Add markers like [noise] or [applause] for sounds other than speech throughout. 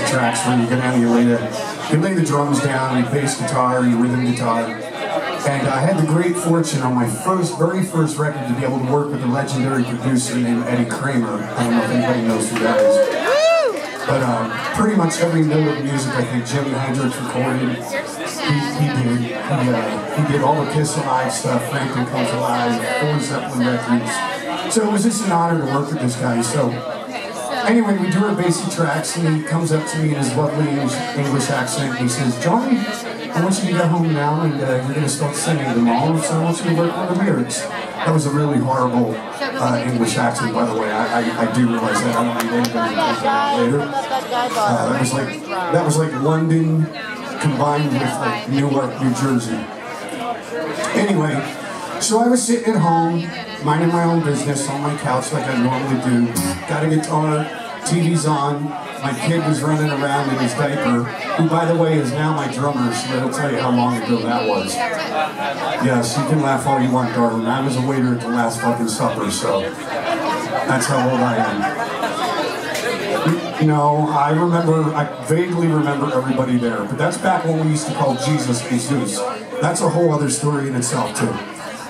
tracks where you get down, you lay the, you lay the drums down, you bass guitar, you rhythm guitar. And I had the great fortune on my first, very first record to be able to work with a legendary producer named Eddie Kramer. I don't know if anybody knows who that is. But um, pretty much every note of music I think Jimi Hendrix recorded, he, he did. He, uh, he did all the Kiss Alive stuff, Frampton Comes Alive, Four Zeppelin records. So it was just an honor to work with this guy. So anyway, we do our basic tracks and he comes up to me in his lovely English accent and he says, Johnny, I want you to go home now and uh, you're going to start singing them all, so I want you to work on the lyrics. That was a really horrible uh, English accent, by the way. I, I, I do realize that. I don't need anybody to that later. Uh, that was like that was like London combined with like Newark, New Jersey. Anyway, so I was sitting at home, minding my own business on my couch like I normally do. Got a guitar, TV's on. My kid was running around in his diaper, who by the way is now my drummer, so that'll tell you how long ago that was. Yes, you can laugh all you want, darling. I was a waiter at the last fucking supper, so that's how old I am. You know, I remember, I vaguely remember everybody there, but that's back when we used to call Jesus Jesus. That's a whole other story in itself, too.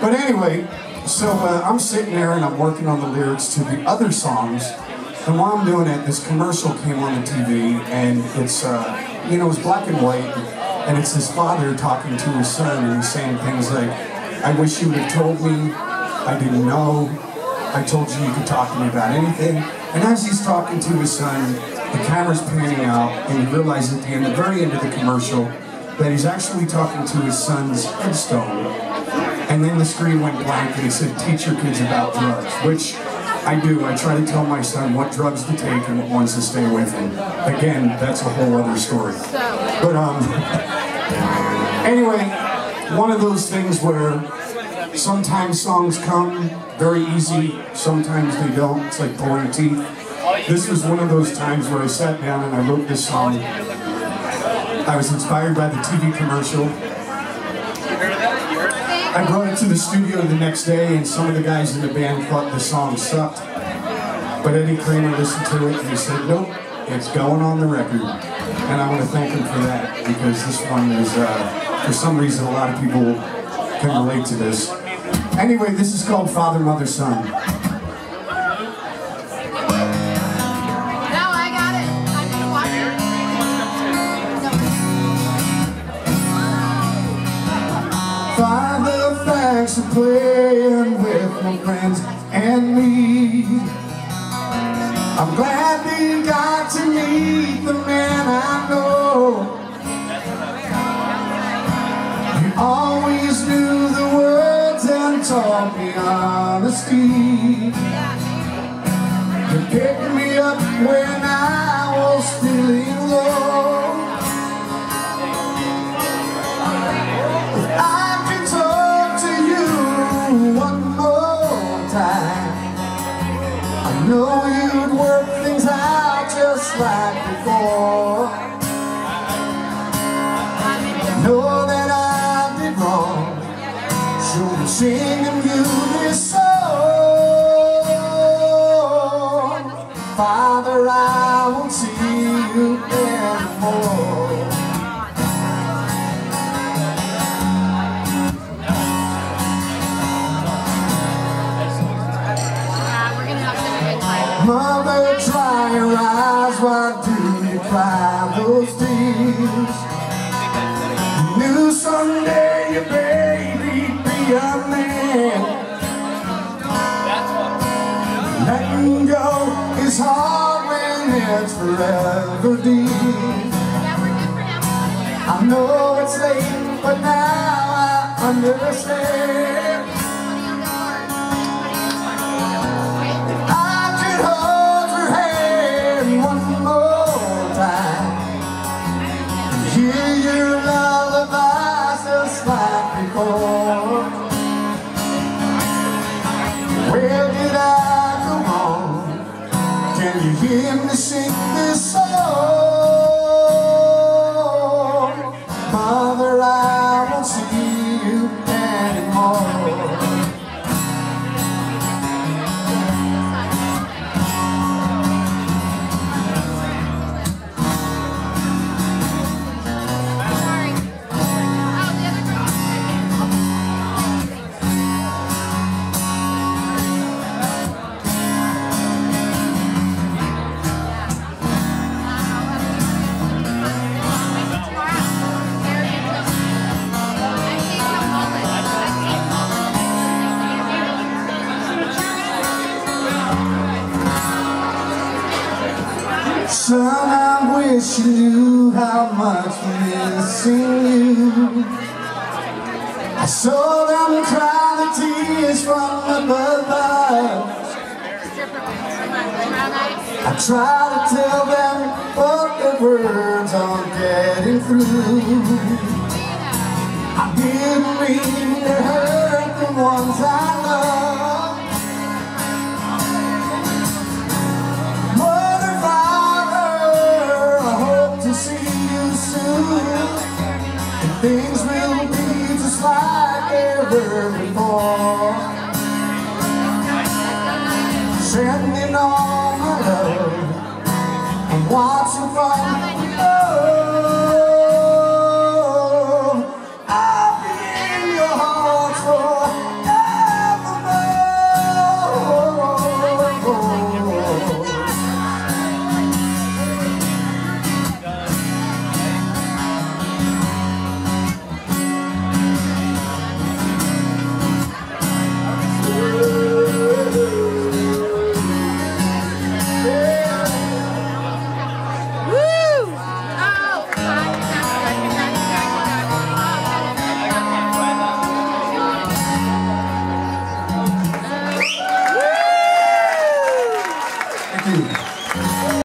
But anyway, so uh, I'm sitting there and I'm working on the lyrics to the other songs and while I'm doing it, this commercial came on the TV, and it's, uh, you know, it's black and white, and it's his father talking to his son, and saying things like, I wish you would have told me, I didn't know, I told you you could talk to me about anything. And as he's talking to his son, the camera's panning out, and he realizes at the end, the very end of the commercial, that he's actually talking to his son's headstone. And then the screen went blank, and he said, teach your kids about drugs, which I do. I try to tell my son what drugs to take and what ones to stay away from. Again, that's a whole other story. But um, [laughs] anyway, one of those things where sometimes songs come very easy, sometimes they don't. It's like pulling teeth. This was one of those times where I sat down and I wrote this song. I was inspired by the TV commercial. I brought it to the studio the next day and some of the guys in the band thought the song sucked. But Eddie Kramer listened to it and he said, nope, it's going on the record. And I want to thank him for that because this one is, uh, for some reason, a lot of people can relate to this. Anyway, this is called Father, Mother, Son. Father, thanks for playing with my friends and me. I'm glad we got to meet the man I know. You always knew the words and taught me honesty. You picked me up when I was feeling low. Before. Know that I did wrong. So I'm singing you this song. Father, I won't see you anymore. Mother, cry those? You knew someday your baby'd be a man. Letting go is hard when it's forever deep. I know it's late, but now I understand. Like I wish you knew how much missing you. I saw them cry the tears from above. I try to tell them, but the words aren't getting through. I didn't mean to hurt the ones I ever before. Sending all my love. I'm watching from